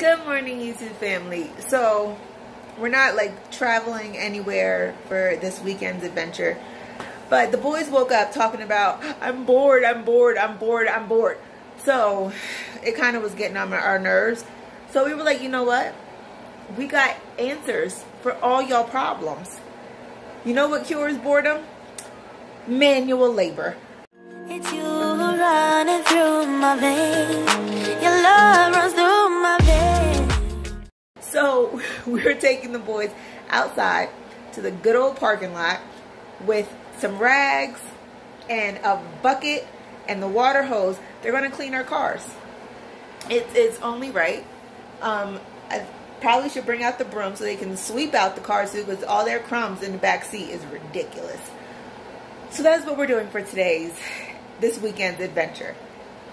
Good morning, YouTube family. So, we're not like traveling anywhere for this weekend's adventure, but the boys woke up talking about, I'm bored, I'm bored, I'm bored, I'm bored. So, it kind of was getting on our nerves. So, we were like, you know what? We got answers for all y'all problems. You know what cures boredom? Manual labor. It's you running through my veins. Your love runs through. So we're taking the boys outside to the good old parking lot with some rags and a bucket and the water hose. They're going to clean our cars. It, it's only right. Um, I probably should bring out the broom so they can sweep out the car too because all their crumbs in the back seat is ridiculous. So that's what we're doing for today's, this weekend's adventure.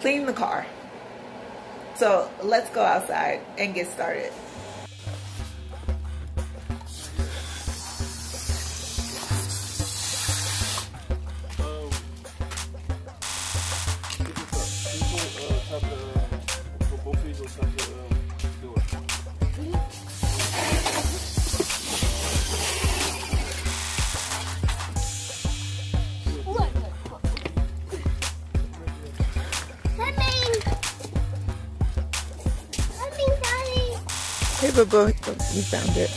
Clean the car. So let's go outside and get started. Hey, Bubba, oh, you found it.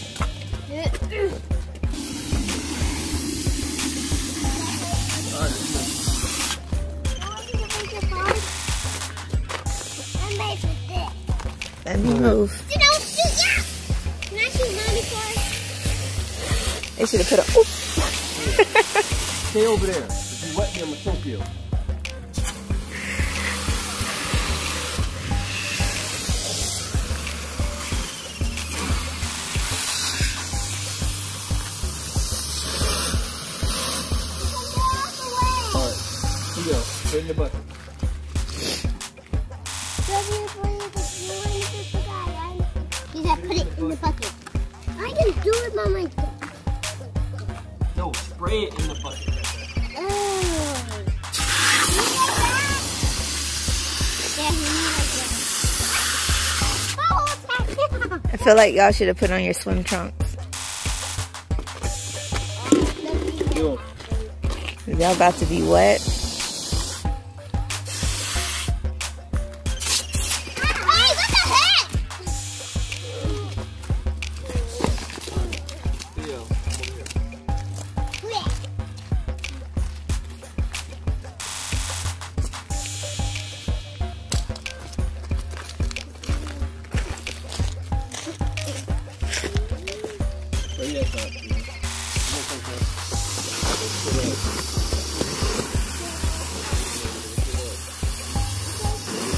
Let me move. They should have put a. Stay over there. If you wet I'm choke you. In the bucket. You said put it in the bucket. I can do it by myself. No, spray it in the bucket. Oh. I feel like y'all should have put on your swim trunks. Y'all about to be wet.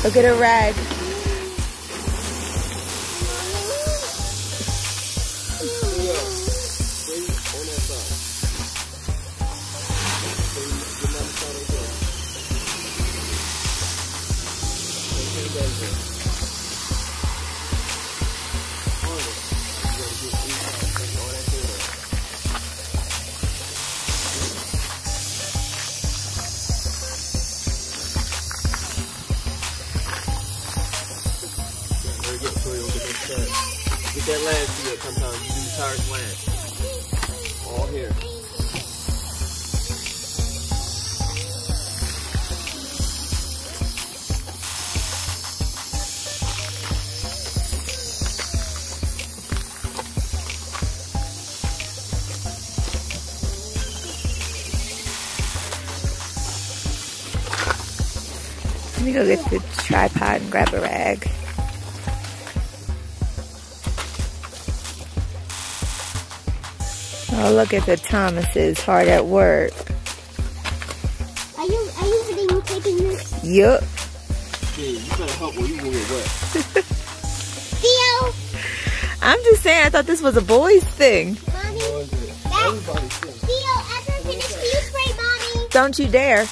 Look at a rag. Get sometimes. You do land. All here. Let me go get the tripod and grab a rag. Oh, look at the Thomases hard at work. Are you are you really taking this? Yup. Yeah, you gotta help or you will get wet. Theo. I'm just saying, I thought this was a boys thing. Mommy. That, Everybody's thing. Theo, after finish, can you spray mommy? Don't you dare.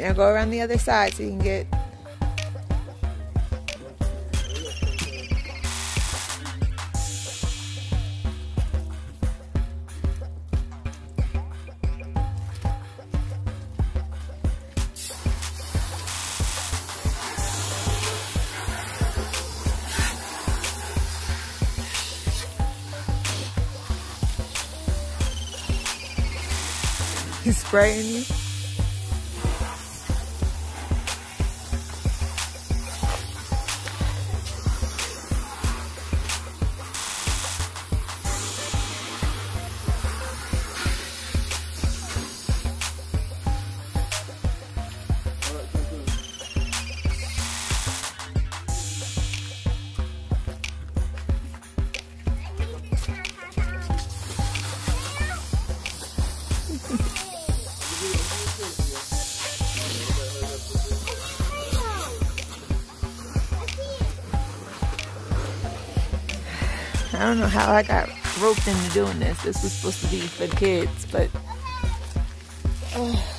Right, now go around the other side so you can get. He's spraying you. I don't know how I got roped into doing this. This was supposed to be for the kids, but. Ugh.